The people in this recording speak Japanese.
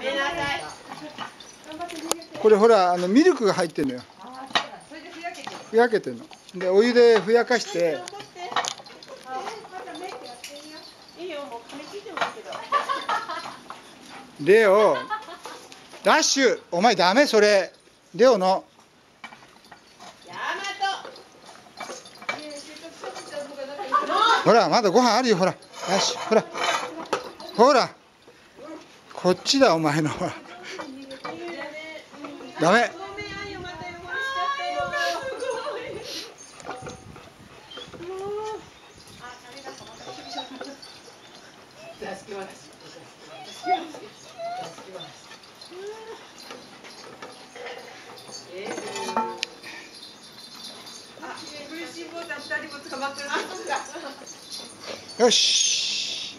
めなさい。これほらあのミルクが入ってるのよ、ふやけてる。の。でお湯でふやかして、レオダッシュ。お前ダメそれ。レオの。ほらまだご飯あるよ。ほらダッシュ。ほら。ほら。こっちだお前のは。ダメ、よし。